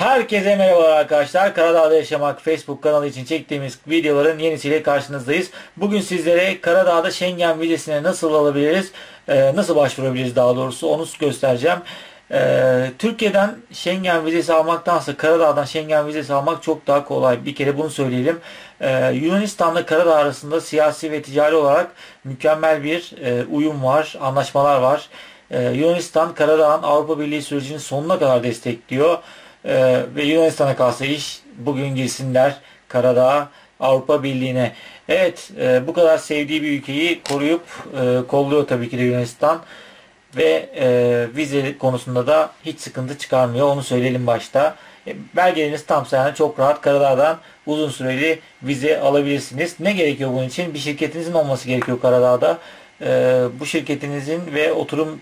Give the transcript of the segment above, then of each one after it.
Herkese merhabalar arkadaşlar. Karadağ'da Yaşamak Facebook kanalı için çektiğimiz videoların yenisiyle karşınızdayız. Bugün sizlere Karadağ'da Schengen vizesine nasıl alabiliriz, e, nasıl başvurabiliriz daha doğrusu onu göstereceğim. E, Türkiye'den Schengen vizesi almaktansa Karadağ'dan Schengen vizesi almak çok daha kolay. Bir kere bunu söyleyelim. E, Yunanistan'la Karadağ arasında siyasi ve ticari olarak mükemmel bir uyum var, anlaşmalar var. Yunanistan Karadağ'ın Avrupa Birliği sürecini sonuna kadar destekliyor. Ee, ve Yunanistan'a kalsa iş bugün girsinler Karadağ Avrupa Birliği'ne. Evet e, bu kadar sevdiği bir ülkeyi koruyup e, kolluyor tabii ki de Yunanistan. Ve e, vize konusunda da hiç sıkıntı çıkarmıyor. Onu söyleyelim başta. E, belgeleriniz tamsa yani çok rahat Karadağ'dan uzun süreli vize alabilirsiniz. Ne gerekiyor bunun için? Bir şirketinizin olması gerekiyor Karadağ'da. E, bu şirketinizin ve oturum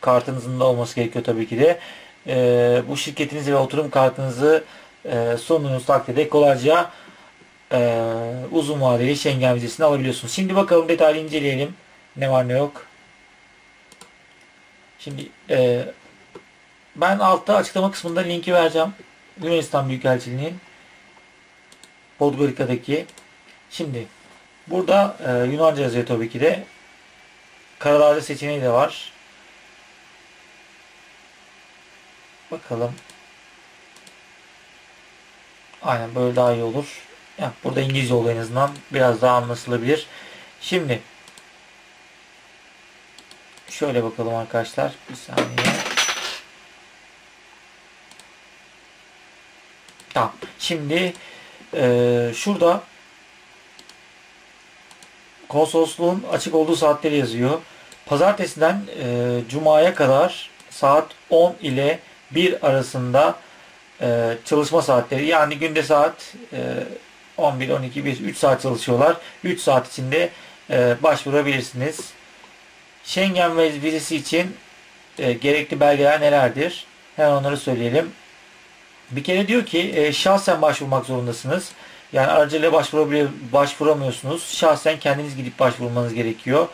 kartınızın da olması gerekiyor tabii ki de e, bu şirketinizi ve oturum kartınızı e, sunduğunuz takdirde kolayca e, uzun vadeli Schengen vizesini alabiliyorsunuz. Şimdi bakalım detaylı inceleyelim. Ne var ne yok. Şimdi e, ben altta açıklama kısmında linki vereceğim. Yunanistan Büyükelçiliği'nin Podgorica'daki. Şimdi burada e, Yunanca yazıyor tabii ki de. Karadağ'da seçeneği de var. Bakalım. Aynen böyle daha iyi olur. Ya, burada İngilizce oluyor en azından. Biraz daha anlaşılabilir. Şimdi şöyle bakalım arkadaşlar. Bir saniye. Tamam. Şimdi e, şurada konsolosluğun açık olduğu saatleri yazıyor. Pazartesiden e, Cuma'ya kadar saat 10 ile 1 arasında e, çalışma saatleri yani günde saat e, 11, 12, 1, 3 saat çalışıyorlar. 3 saat içinde e, başvurabilirsiniz. Schengen vizesi için e, gerekli belgeler nelerdir? Hemen onları söyleyelim. Bir kere diyor ki e, şahsen başvurmak zorundasınız. Yani aracıyla başvuramıyorsunuz. Şahsen kendiniz gidip başvurmanız gerekiyor.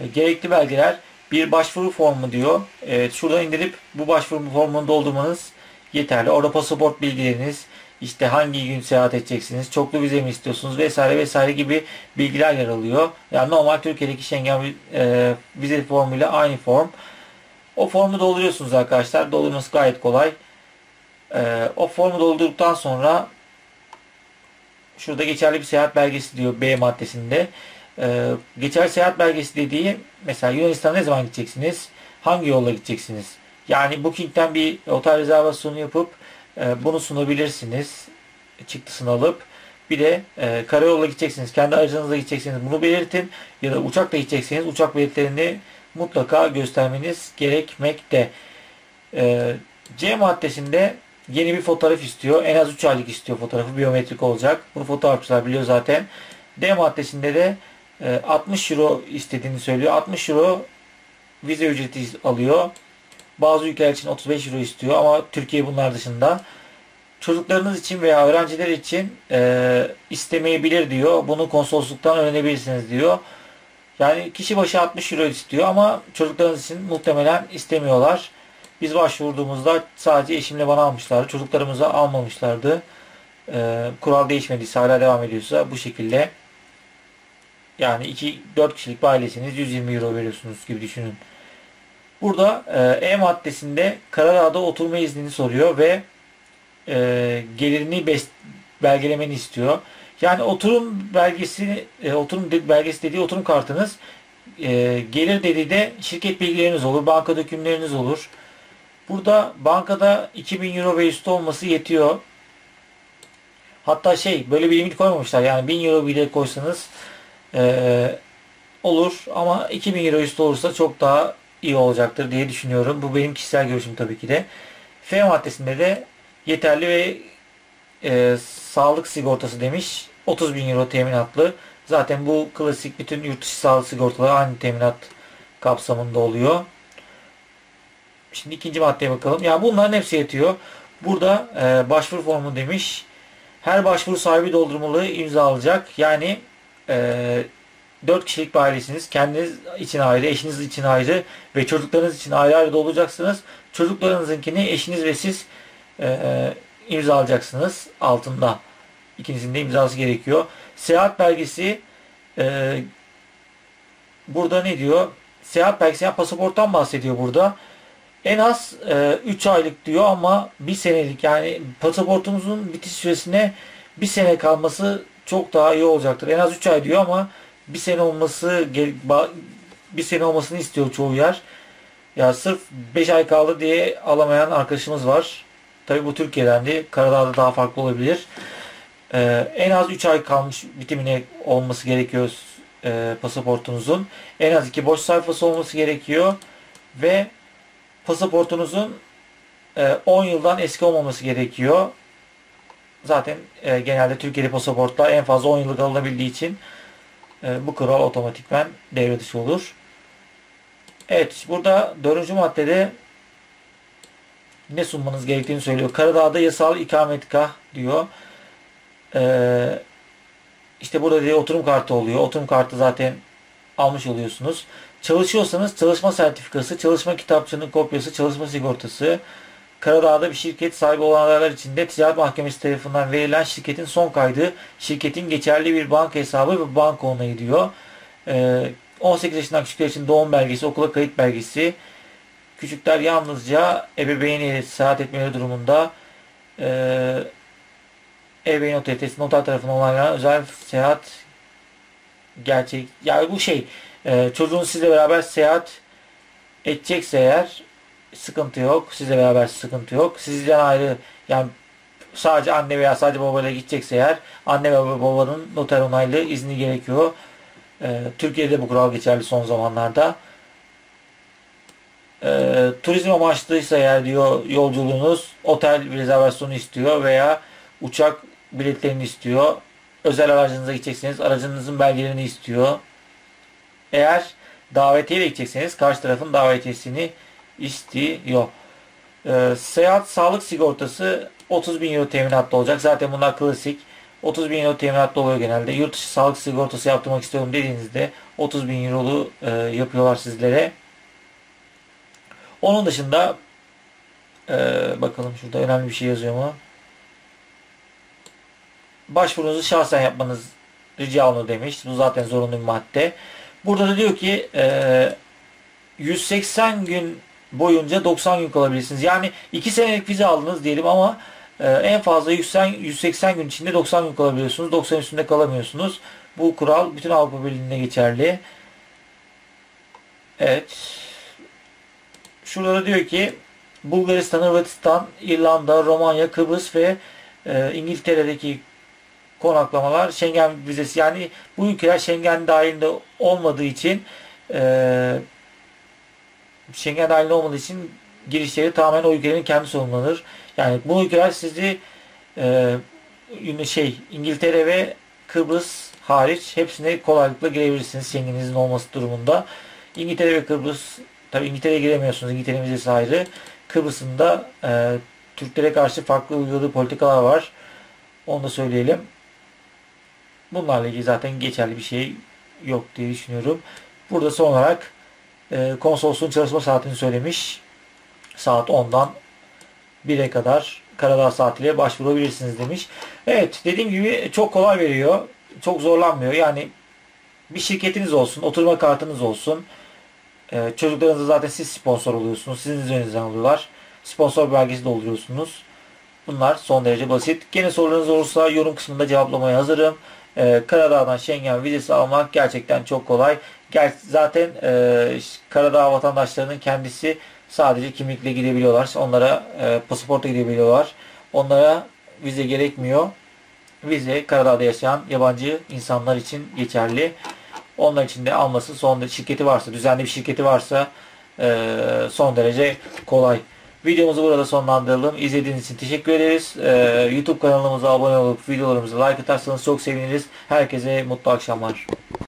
E, gerekli belgeler bir başvuru formu diyor. Evet, şuradan indirip bu başvuru formunu doldurmanız yeterli. Orada pasaport bilgileriniz, işte hangi gün seyahat edeceksiniz, çoklu vize mi istiyorsunuz vesaire vesaire gibi bilgiler yer alıyor. Yani normal Türkiye'deki Schengen e, vize formuyla aynı form. O formu dolduruyorsunuz arkadaşlar. Doldurması gayet kolay. E, o formu doldurduktan sonra şurada geçerli bir seyahat belgesi diyor B maddesinde. Ee, geçer seyahat belgesi dediği mesela Yunanistan'a ne zaman gideceksiniz? Hangi yolla gideceksiniz? Yani Booking'den bir otel rezervasyonu yapıp e, bunu sunabilirsiniz. Çıktısını alıp bir de e, karayolla gideceksiniz. Kendi aracınızla gideceksiniz. Bunu belirtin. Ya da uçakla gidecekseniz uçak biletlerini mutlaka göstermeniz gerekmekte. E, C maddesinde yeni bir fotoğraf istiyor. En az 3 aylık istiyor fotoğrafı. Biyometrik olacak. Bunu fotoğrafçılar biliyor zaten. D maddesinde de 60 ee, euro istediğini söylüyor. 60 euro vize ücreti alıyor. Bazı ülkeler için 35 euro istiyor ama Türkiye bunlar dışında. Çocuklarınız için veya öğrenciler için e, istemeyebilir diyor. Bunu konsolosluktan öğrenebilirsiniz diyor. Yani kişi başı 60 euro istiyor ama çocuklarınız için muhtemelen istemiyorlar. Biz başvurduğumuzda sadece eşimle bana almışlardı. Çocuklarımıza almamışlardı. E, kural değişmediyse hala devam ediyorsa bu şekilde yani 2-4 kişilik bir ailesiniz 120 euro veriyorsunuz gibi düşünün. Burada e, E maddesinde Karadağ'da oturma iznini soruyor ve e, gelirini belgelemeni istiyor. Yani oturum belgesi, e, oturum belgesi dediği oturum kartınız e, gelir dediği de şirket bilgileriniz olur, banka dökümleriniz olur. Burada bankada 2000 euro ve üstü olması yetiyor. Hatta şey böyle bir limit koymamışlar. Yani 1000 euro bile koysanız ee, olur ama 2000 euro üstü olursa çok daha iyi olacaktır diye düşünüyorum. Bu benim kişisel görüşüm tabii ki de. F maddesinde de yeterli ve e, sağlık sigortası demiş. 30 bin euro teminatlı. Zaten bu klasik bütün yurt dışı sağlık sigortaları aynı teminat kapsamında oluyor. Şimdi ikinci maddeye bakalım. Ya yani bunların hepsi yetiyor. Burada e, başvuru formu demiş. Her başvuru sahibi doldurmalı imza alacak. Yani e, ee, 4 kişilik bir ailesiniz. Kendiniz için ayrı, eşiniz için ayrı ve çocuklarınız için ayrı ayrı da olacaksınız. Çocuklarınızınkini eşiniz ve siz e, imzalayacaksınız altında. İkinizin de imzası gerekiyor. Seyahat belgesi e, burada ne diyor? Seyahat belgesi yani pasaporttan bahsediyor burada. En az 3 e, aylık diyor ama 1 senelik yani pasaportunuzun bitiş süresine 1 sene kalması çok daha iyi olacaktır. En az 3 ay diyor ama 1 sene olması bir sene olmasını istiyor çoğu yer. Ya sırf 5 ay kaldı diye alamayan arkadaşımız var. Tabi bu Türkiye'den de Karadağ'da daha farklı olabilir. Ee, en az 3 ay kalmış bitimine olması gerekiyor e, pasaportunuzun. En az 2 boş sayfası olması gerekiyor. Ve pasaportunuzun e, 10 yıldan eski olmaması gerekiyor. Zaten e, genelde Türkiye'de pasaportlar en fazla 10 yıllık alınabildiği için e, bu kural otomatikmen devre dışı olur. Evet burada dördüncü maddede ne sunmanız gerektiğini söylüyor. Karadağ'da yasal ikametgah diyor. Ee, işte burada diye oturum kartı oluyor. Oturum kartı zaten almış oluyorsunuz. Çalışıyorsanız çalışma sertifikası, çalışma kitapçının kopyası, çalışma sigortası. Karadağ'da bir şirket sahibi olanlar için de ticaret mahkemesi tarafından verilen şirketin son kaydı, şirketin geçerli bir banka hesabı ve banka onayı diyor. Ee, 18 yaşından küçükler için doğum belgesi, okula kayıt belgesi. Küçükler yalnızca ebeveyniyle seyahat etmeleri durumunda e, ebeveyn otoritesi noter tarafından onaylanan özel seyahat gerçek. Yani bu şey e, çocuğun sizle beraber seyahat edecekse eğer sıkıntı yok. Sizle beraber sıkıntı yok. Sizden ayrı yani sadece anne veya sadece babayla gidecekse eğer anne ve babanın noter onaylı izni gerekiyor. E, Türkiye'de bu kural geçerli son zamanlarda. E, turizm amaçlıysa eğer diyor yolculuğunuz otel rezervasyonu istiyor veya uçak biletlerini istiyor. Özel aracınıza gidecekseniz aracınızın belgelerini istiyor. Eğer davetiye gidecekseniz karşı tarafın davetiyesini istiyor. E, seyahat sağlık sigortası 30 bin euro teminatlı olacak. Zaten bunlar klasik. 30 bin euro teminatlı oluyor genelde. Yurt dışı sağlık sigortası yaptırmak istiyorum dediğinizde 30 bin eurolu e, yapıyorlar sizlere. Onun dışında e, bakalım şurada önemli bir şey yazıyor mu? Başvurunuzu şahsen yapmanız rica olunur demiş. Bu zaten zorunlu bir madde. Burada da diyor ki e, 180 gün boyunca 90 gün kalabilirsiniz. Yani 2 senelik vize aldınız diyelim ama ee, en fazla 180, 180 gün içinde 90 gün kalabiliyorsunuz. 90 üstünde kalamıyorsunuz. Bu kural bütün Avrupa Birliği'nde geçerli. Evet. Şurada da diyor ki Bulgaristan, Hırvatistan, İrlanda, Romanya, Kıbrıs ve e, İngiltere'deki konaklamalar Schengen vizesi. Yani bu ülkeler Schengen dahilinde olmadığı için e, Schengen dahilinde olmadığı için girişleri tamamen o ülkelerin kendi sorumlanır. Yani bu ülkeler sizi e, şey İngiltere ve Kıbrıs hariç hepsine kolaylıkla girebilirsiniz Schengen'inizin olması durumunda. İngiltere ve Kıbrıs tabi İngiltere'ye giremiyorsunuz. İngiltere'nin vizesi ayrı. Kıbrıs'ın da e, Türklere karşı farklı uyguladığı politikalar var. Onu da söyleyelim. Bunlarla ilgili zaten geçerli bir şey yok diye düşünüyorum. Burada son olarak konsolosluğun çalışma saatini söylemiş. Saat 10'dan 1'e kadar Karadağ saatiyle başvurabilirsiniz demiş. Evet dediğim gibi çok kolay veriyor. Çok zorlanmıyor. Yani bir şirketiniz olsun, oturma kartınız olsun. Ee, zaten siz sponsor oluyorsunuz. Sizin üzerinizden alıyorlar. Sponsor belgesi dolduruyorsunuz. Bunlar son derece basit. Gene sorularınız olursa yorum kısmında cevaplamaya hazırım. Ee, Karadağ'dan Schengen vizesi almak gerçekten çok kolay. Ger zaten e, Karadağ vatandaşlarının kendisi Sadece kimlikle gidebiliyorlar. Onlara e, pasaporta gidebiliyorlar. Onlara vize gerekmiyor. Vize Karadağ'da yaşayan yabancı insanlar için geçerli. Onlar için de alması son şirketi varsa, düzenli bir şirketi varsa e, son derece kolay. Videomuzu burada sonlandıralım. İzlediğiniz için teşekkür ederiz. Ee, YouTube kanalımıza abone olup videolarımıza like atarsanız çok seviniriz. Herkese mutlu akşamlar.